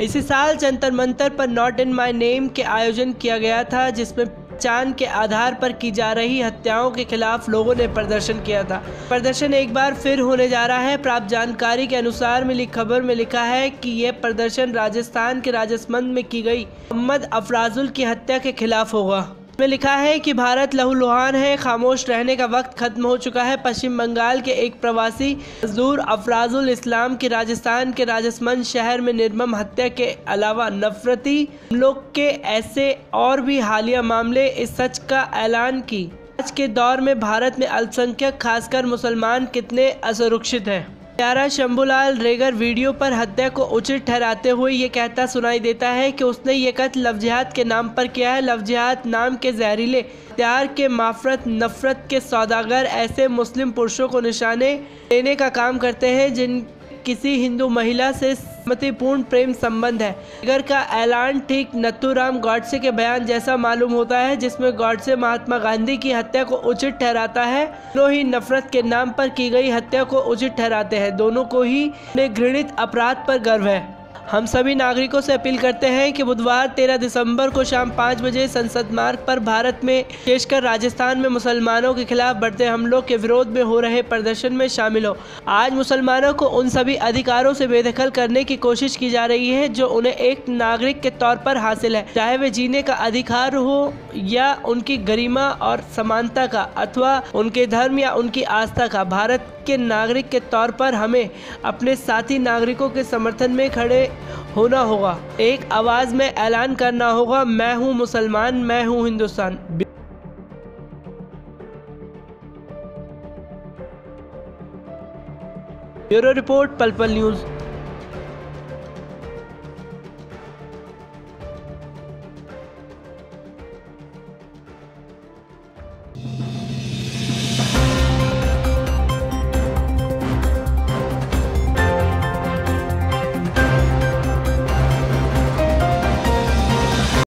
इसी साल जंतर मंतर पर नॉट इन माई नेम के आयोजन किया गया था, जिसमें चाँद के आधार पर की जा रही हत्याओं के खिलाफ लोगों ने प्रदर्शन किया था। प्रदर्शन एक बार फिर होने जा रहा है। प्राप्त जानकारी के अनुसार मिली खबर में लिखा है कि यह प्रदर्शन राजस्थान के राजसमंद में की गई मोहम्मद अफराजुल की हत्या के खिलाफ होगा। में लिखा है कि भारत लहूलुहान है, खामोश रहने का वक्त खत्म हो चुका है। पश्चिम बंगाल के एक प्रवासी मजदूर अफराजुल इस्लाम की राजस्थान के राजसमंद शहर में निर्मम हत्या के अलावा नफरती लोग के ऐसे और भी हालिया मामले इस सच का ऐलान की। आज के दौर में भारत में अल्पसंख्यक, खासकर मुसलमान कितने असुरक्षित हैं? प्यारा शंभूलाल रेगर वीडियो पर हत्या को उचित ठहराते हुए ये कहता सुनाई देता है कि उसने ये कत्ल लवजिहात के नाम पर किया है। लवजिहात नाम के जहरीले प्यार के माफरत, नफरत के सौदागर ऐसे मुस्लिम पुरुषों को निशाने देने का काम करते हैं जिन किसी हिंदू महिला से मतिपूर्ण प्रेम संबंध है। टाइगर का ऐलान ठीक नथुराम गॉडसे के बयान जैसा मालूम होता है, जिसमें गॉडसे महात्मा गांधी की हत्या को उचित ठहराता है, दोनों ही नफरत के नाम पर की गई हत्या को उचित ठहराते हैं। दोनों को ही घृणित अपराध पर गर्व है। हम सभी नागरिकों से अपील करते हैं कि बुधवार 13 दिसंबर को शाम पाँच बजे संसद मार्ग पर भारत में, विशेषकर राजस्थान में मुसलमानों के खिलाफ बढ़ते हमलों के विरोध में हो रहे प्रदर्शन में शामिल हो। आज मुसलमानों को उन सभी अधिकारों से बेदखल करने की कोशिश की जा रही है जो उन्हें एक नागरिक के तौर पर हासिल है। चाहे वे जीने का अधिकार हो या उनकी गरिमा और समानता का अथवा उनके धर्म या उनकी आस्था का, भारत के नागरिक के तौर पर हमें अपने साथी नागरिकों के समर्थन में खड़े होना होगा। एक आवाज़ में ऐलान करना होगा, मैं हूँ मुसलमान, मैं हूँ हिंदुस्तान। ब्यूरो रिपोर्ट, पलपल पल न्यूज़।